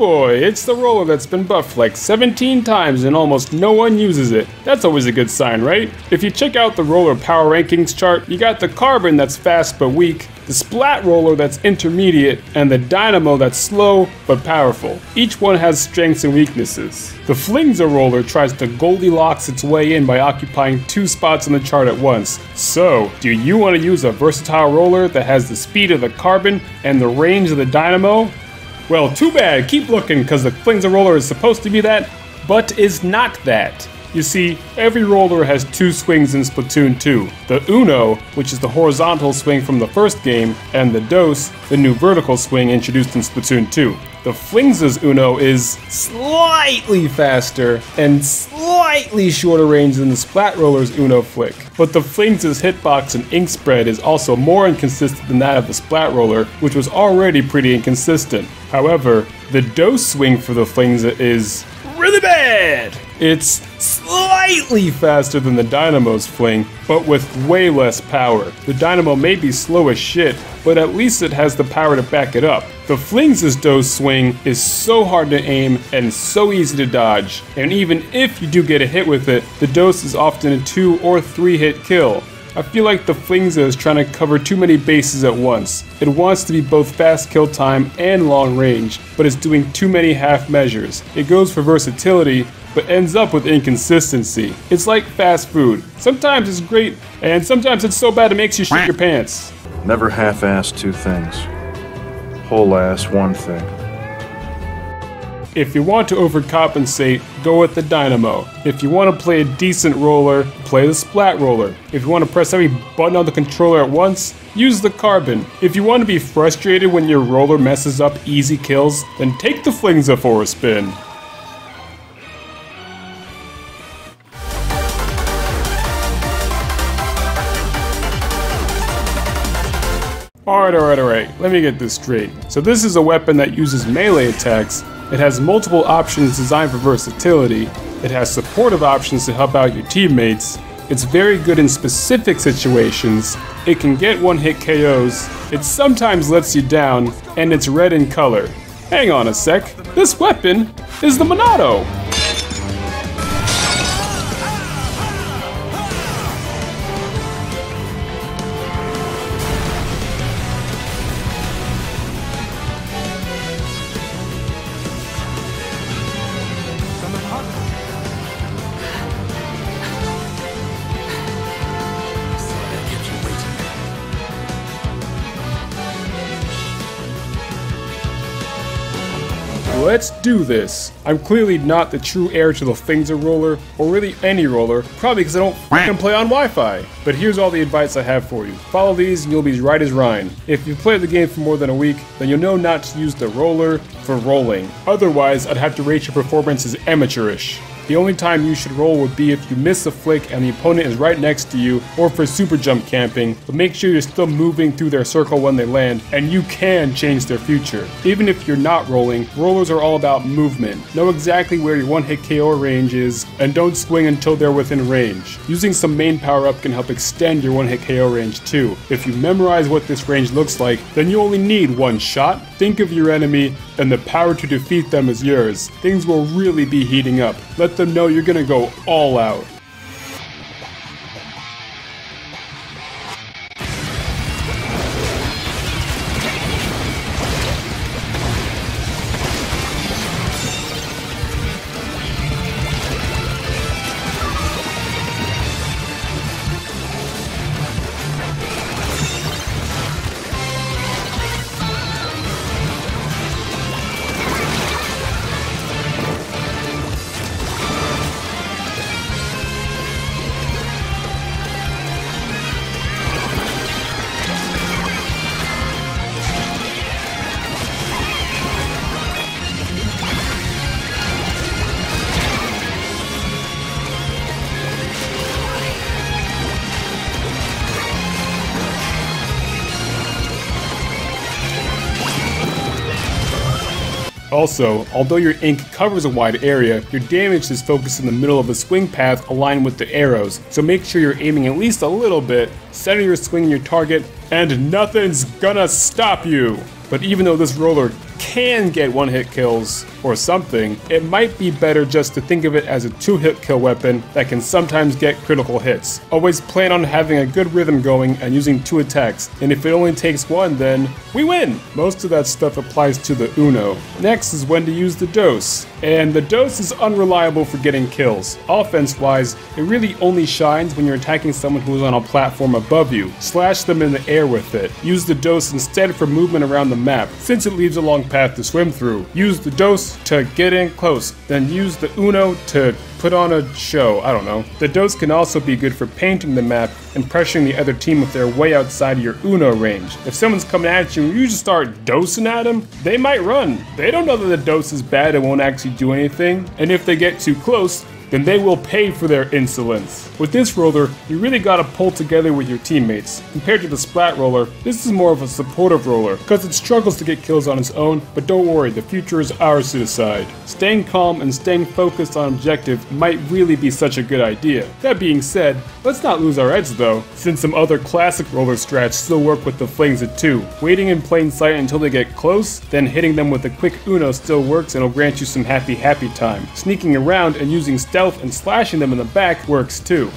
boy, it's the roller that's been buffed like 17 times and almost no one uses it. That's always a good sign, right? If you check out the roller power rankings chart, you got the carbon that's fast but weak, the splat roller that's intermediate, and the dynamo that's slow but powerful. Each one has strengths and weaknesses. The Flingza roller tries to Goldilocks its way in by occupying two spots on the chart at once. So, do you want to use a versatile roller that has the speed of the carbon and the range of the dynamo? Well, too bad. Keep looking, because the Flingza roller is supposed to be that, but is not that. You see, every roller has two swings in Splatoon 2. The Uno, which is the horizontal swing from the first game, and the Dos, the new vertical swing introduced in Splatoon 2. The Flingza's Uno is slightly faster and slightly shorter range than the Splat Roller's Uno flick. But the Flingza's hitbox and ink spread is also more inconsistent than that of the Splat Roller, which was already pretty inconsistent. However, the Dos swing for the Flingza is really bad! It's slightly faster than the Dynamo's fling, but with way less power. The Dynamo may be slow as shit, but at least it has the power to back it up. The Fling's Dos swing is so hard to aim and so easy to dodge, and even if you do get a hit with it, the Dos is often a 2 or 3 hit kill. I feel like the Flingza is trying to cover too many bases at once. It wants to be both fast kill time and long range, but it's doing too many half measures. It goes for versatility, but ends up with inconsistency. It's like fast food. Sometimes it's great, and sometimes it's so bad it makes you shit your pants. Never half ass two things, whole ass one thing. If you want to overcompensate, go with the Dynamo. If you want to play a decent roller, play the Splat Roller. If you want to press every button on the controller at once, use the Carbon. If you want to be frustrated when your roller messes up easy kills, then take the Flingza for a spin. Alright, alright, alright, let me get this straight. So this is a weapon that uses melee attacks. It has multiple options designed for versatility. It has supportive options to help out your teammates. It's very good in specific situations. It can get one-hit KOs. It sometimes lets you down, and it's red in color. Hang on a sec. This weapon is the Monado. Let's do this. I'm clearly not the true heir to the Flingza roller, or really any roller, probably because I don't fucking play on Wi-Fi. But here's all the advice I have for you. Follow these and you'll be right as Reyn. If you've played the game for more than a week, then you'll know not to use the roller for rolling. Otherwise, I'd have to rate your performance as amateurish. The only time you should roll would be if you miss a flick and the opponent is right next to you, or for super jump camping, but make sure you're still moving through their circle when they land, and you can change their future. Even if you're not rolling, rollers are all about movement. Know exactly where your one hit KO range is, and don't swing until they're within range. Using some main power up can help extend your one hit KO range too. If you memorize what this range looks like, then you only need one shot. Think of your enemy, and the power to defeat them is yours. Things will really be heating up. Let them know you're gonna go all out. Also, although your ink covers a wide area, your damage is focused in the middle of a swing path aligned with the arrows, so make sure you're aiming at least a little bit, center your swing in your target, and nothing's gonna stop you! But even though this roller can get one hit kills or something, it might be better just to think of it as a two hit kill weapon that can sometimes get critical hits. Always plan on having a good rhythm going and using two attacks, and if it only takes one, then we win! Most of that stuff applies to the Uno. Next is when to use the Dos, and the Dos is unreliable for getting kills. Offense wise, it really only shines when you're attacking someone who is on a platform above you. Slash them in the air with it. Use the Dos instead for movement around the map, since it leaves a long path to swim through. Use the Dos to get in close, then use the Uno to put on a show, I don't know. The Dos can also be good for painting the map and pressuring the other team if they're way outside of your Uno range. If someone's coming at you and you just start dosing at them, they might run. They don't know that the Dos is bad and won't actually do anything, and if they get too close, then they will pay for their insolence. With this roller, you really gotta pull together with your teammates. Compared to the splat roller, this is more of a supportive roller, because it struggles to get kills on its own, but don't worry, the future is ours to decide. Staying calm and staying focused on objective might really be such a good idea. That being said, let's not lose our edge though, since some other classic roller strats still work with the Flingza 2. Waiting in plain sight until they get close, then hitting them with a quick Uno still works and will grant you some happy happy time. Sneaking around and using stealth and slashing them in the back works too.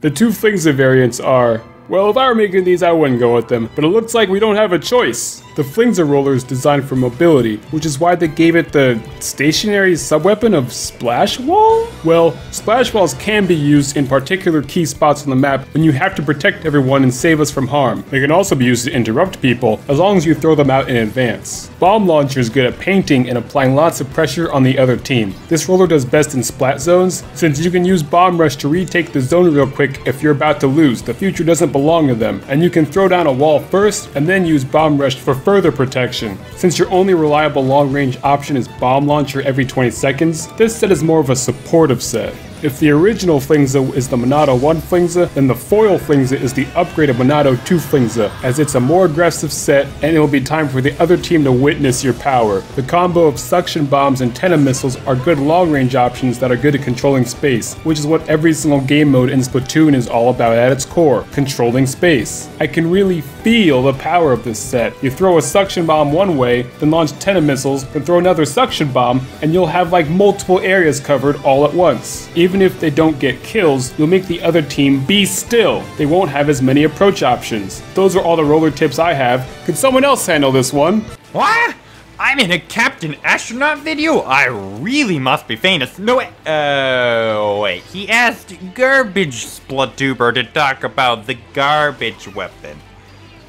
The two Flingza variants are well, if I were making these, I wouldn't go with them, but it looks like we don't have a choice. The Flingza roller is designed for mobility, which is why they gave it the stationary subweapon of Splash Wall? Well, Splash Walls can be used in particular key spots on the map when you have to protect everyone and save us from harm. They can also be used to interrupt people, as long as you throw them out in advance. Bomb Launcher is good at painting and applying lots of pressure on the other team. This roller does best in splat zones, since you can use Bomb Rush to retake the zone real quick if you're about to lose. The future doesn't belong to them, and you can throw down a wall first and then use Bomb Rush for further protection. Since your only reliable long range option is Bomb Launcher every 20 seconds, this set is more of a supportive set. If the original Flingza is the Monado 1 Flingza, then the foil Flingza is the upgraded Monado 2 Flingza, as it's a more aggressive set and it will be time for the other team to witness your power. The combo of suction bombs and Tenta Missiles are good long range options that are good at controlling space, which is what every single game mode in Splatoon is all about at its core, controlling space. I can really feel the power of this set. You throw a suction bomb one way, then launch Tenta Missiles, then throw another suction bomb, and you'll have like multiple areas covered all at once. Even even if they don't get kills, you'll make the other team be still. They won't have as many approach options. Those are all the roller tips I have. Could someone else handle this one? What? I'm in a Captain Astronaut video? I really must be famous. No, wait. Uh, wait. He asked Garbage Splatuber to talk about the garbage weapon.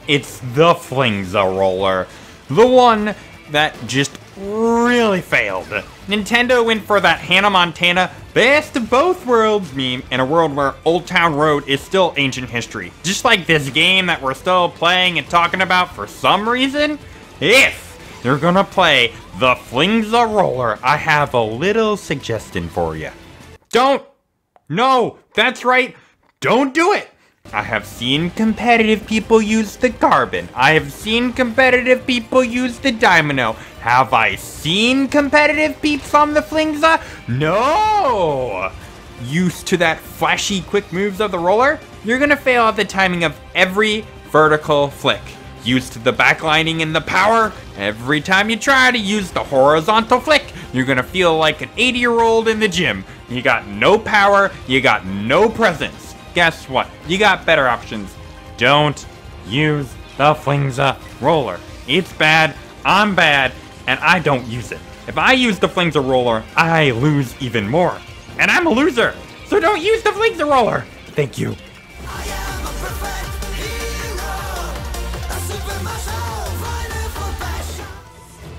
It's the Flingza Roller. The one that just really failed. Nintendo went for that Hannah Montana best of both worlds meme in a world where Old Town Road is still ancient history. Just like this game that we're still playing and talking about for some reason. If you're gonna play the Flings Flingza Roller, I have a little suggestion for you. Don't! No, that's right, don't do it! I have seen competitive people use the Carbon. I have seen competitive people use the Dynamo. Have I seen competitive peeps on the Flingza? No! Used to that flashy quick moves of the roller? You're gonna fail at the timing of every vertical flick. Used to the backlining and the power? Every time you try to use the horizontal flick, you're gonna feel like an 80 year old in the gym. You got no power, you got no presence guess what? You got better options. Don't use the Flingza roller. It's bad, I'm bad, and I don't use it. If I use the Flingza roller, I lose even more. And I'm a loser, so don't use the Flingza roller. Thank you.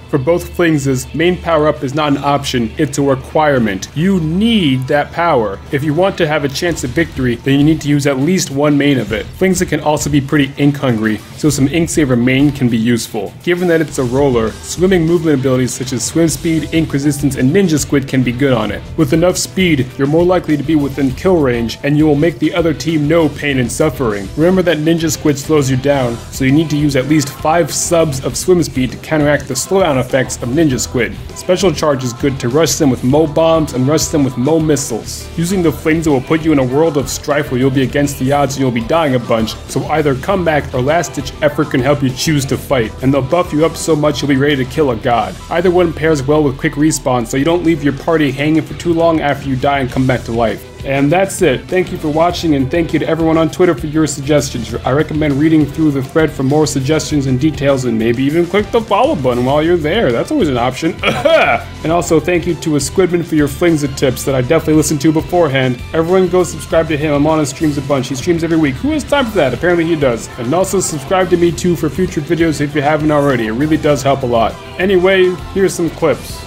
For both Flingzas, main power up is not an option, it's a requirement. You need that power. If you want to have a chance at victory, then you need to use at least one main of it. Flingza can also be pretty ink hungry, so some ink saver main can be useful. Given that it's a roller, swimming movement abilities such as swim speed, ink resistance, and ninja squid can be good on it. With enough speed, you're more likely to be within kill range, and you will make the other team know pain and suffering. Remember that ninja squid slows you down, so you need to use at least 5 subs of swim speed to counteract the slowdown effects of Ninja Squid. Special Charge is good to rush them with Mo bombs and rush them with Mo missiles. Using the flames will put you in a world of strife where you'll be against the odds and you'll be dying a bunch, so either come back or last ditch effort can help you choose to fight, and they'll buff you up so much you'll be ready to kill a god. Either one pairs well with quick respawn, so you don't leave your party hanging for too long after you die and come back to life. And that's it. Thank you for watching, and thank you to everyone on Twitter for your suggestions. I recommend reading through the thread for more suggestions and details, and maybe even click the follow button while you're there. That's always an option. and also, thank you to a Squidman for your flings of tips that I definitely listened to beforehand. Everyone go subscribe to him. I'm on his streams a bunch. He streams every week. Who has time for that? Apparently, he does. And also, subscribe to me too for future videos if you haven't already. It really does help a lot. Anyway, here's some clips.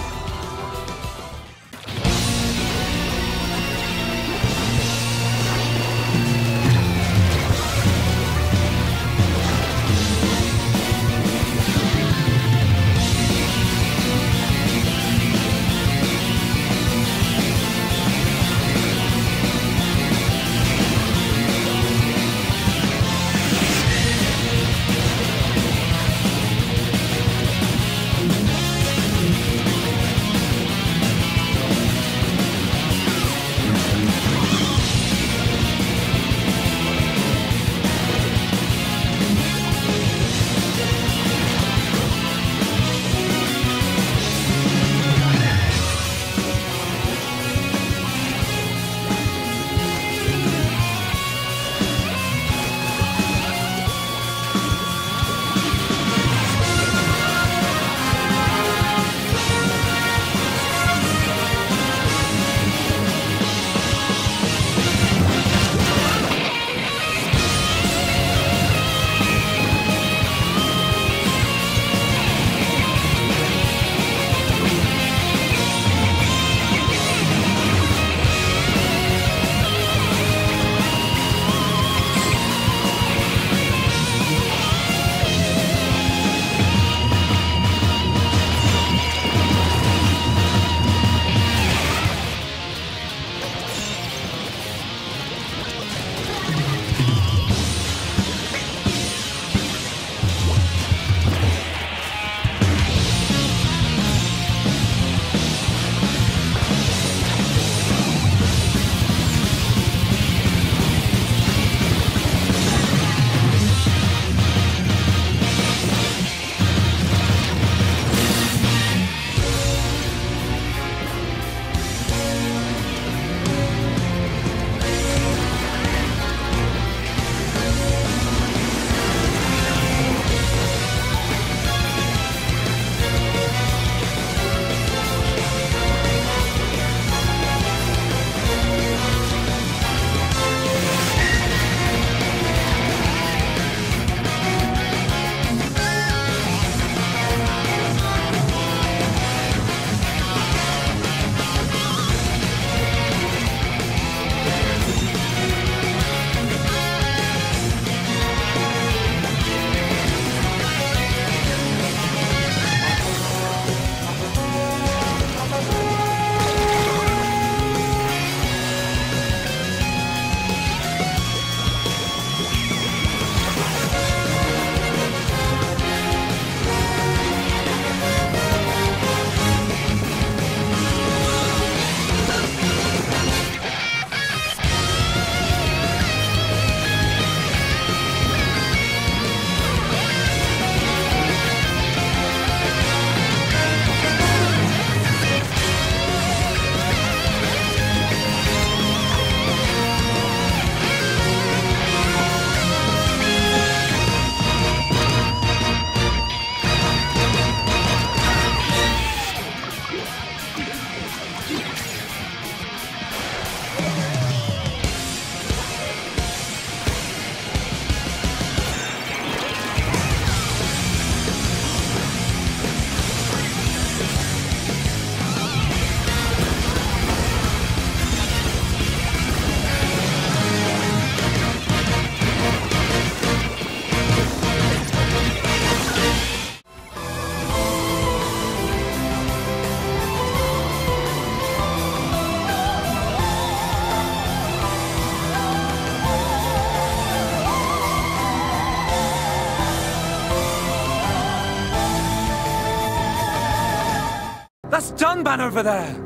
Over there!